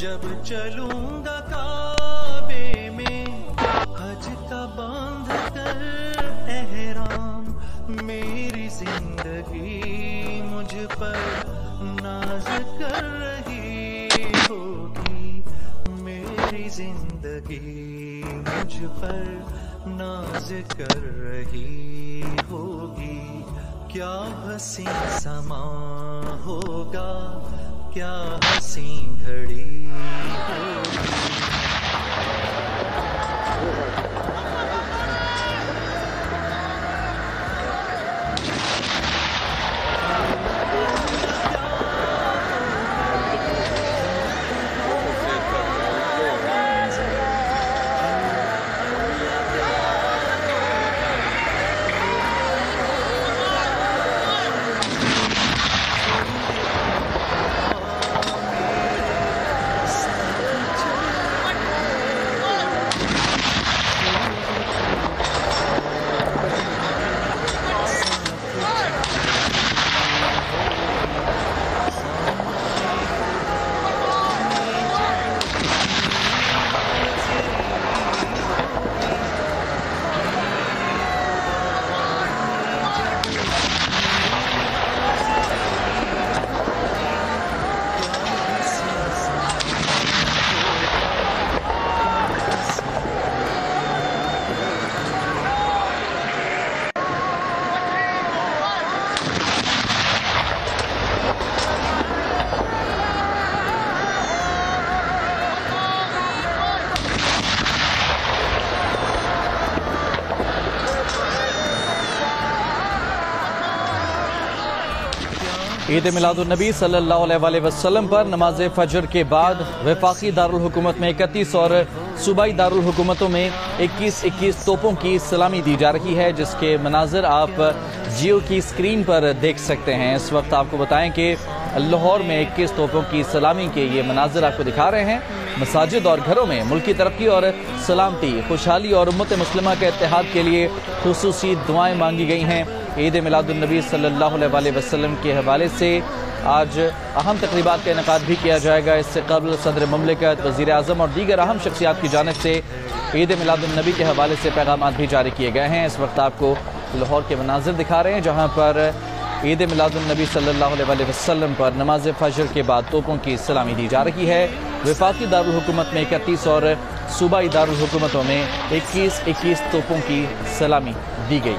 जब चलूँगा काबे में। हज का बाँध कर एहराम, मेरी ज़िंदगी मुझ पर नाज कर रही होगी। मेरी ज़िंदगी मुझ पर नाज कर रही होगी। क्या हसी समा होगा क्या हसी घड़ी? ईद मिलादुलनबी सल्लल्लाहु वसल्लम पर नमाज़ फजर के बाद वफाकी दारुल हुकूमत में इकतीस और सूबाई दारुल हुकूमतों में 21-21 तोपों की सलामी दी जा रही है, जिसके मनाजर आप जियो की स्क्रीन पर देख सकते हैं। इस वक्त आपको बताएँ कि लाहौर में इक्कीस तोपों की सलामी के ये मनाजर आपको दिखा रहे हैं। मसाजिद और घरों में मुल्की तरक्की और सलामती, खुशहाली और उम्मत मुस्लिमा के इतिहाद के लिए खसूसी दुआएँ मांगी गई हैं। ईद मिलादुलनबी सल्लल्लाहु अलैहि वसल्लम के हवाले से आज अहम तकरीबा का इनका भी किया जाएगा। इससे कबल सदर ममलिकत वजी अजम और दीगर अहम शख्सियात की जानब से ईद मिलादुलनबी के हवाले से पैगाम भी जारी किए गए हैं। इस वक्त आपको लाहौर के मनाजिर दिखा रहे हैं, जहाँ पर ईद मिलादुलनबी सल्लल्लाहु अलैहि वसल्लम पर नमाज़ फजर के बाद तोपों की सलामी दी जा रही है। विफाकी दारकूमत में इकतीस और सूबाई दारकूमतों में इक्कीस इक्कीस तोपों की सलामी दी गई।